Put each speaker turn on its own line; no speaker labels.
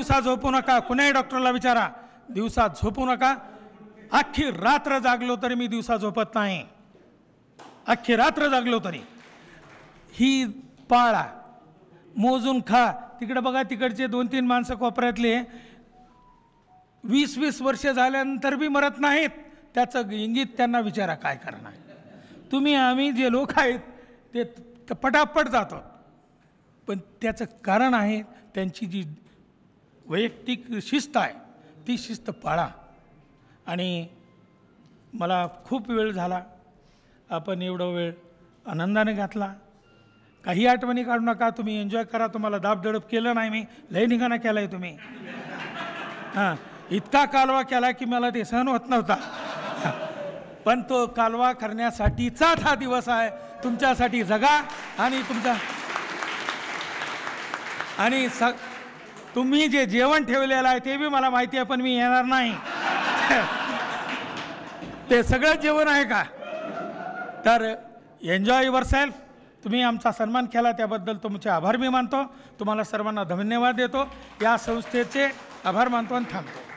दिवसा झोपू नका कुणाही डॉक्टरला विचारा दिवसा झोपू नका. अख्खी रात्र जागलो तरी मी दिवसा झोपत नाही. अख्खी रात्र जागलो तरी. ही पाळा मोजून खा. तिकडे बघा तिकडचे दोन तीन माणसं कोपऱ्यातले. वीस वीस वर्ष झाल्यानंतर बी मरत नाहीत. त्याचं इंगित त्यांना विचारा काय करणार? तुम्ही आम्ही जे लोक आहेत ते पटापट जातो. पण त्याचं कारण आहे त्यांची जी वैयक्तिक शिस्त आहे ती शिस्त पाळा. आणि मला खूप वेळ झाला. आपण एवढा वेळ आनंदाने घातला. काही आठवणी काढू नका तुम्ही एन्जॉय करा. तुम्हाला दाबदडप केलं नाही मी. लय निघाणा केला आहे तुम्ही. हां इतका कालवा केला की मला ते सहन होत नव्हता. पण तो कालवा करण्यासाठीचाच हा दिवस आहे. तुमच्यासाठी जगा आणि तुमचा आणि स तुम्ही जे जेवण ठेवलेलं आहे ते बी मला माहिती आहे पण मी येणार नाही. ते सगळं जेवण आहे का? तर एन्जॉय युअर सेल्फ तुम्ही आमचा सन्मान केला त्याबद्दल तुमचे आभार मी मानतो. तुम्हाला सर्वांना धन्यवाद देतो. या संस्थेचे आभार मानतो आणि थांबतो.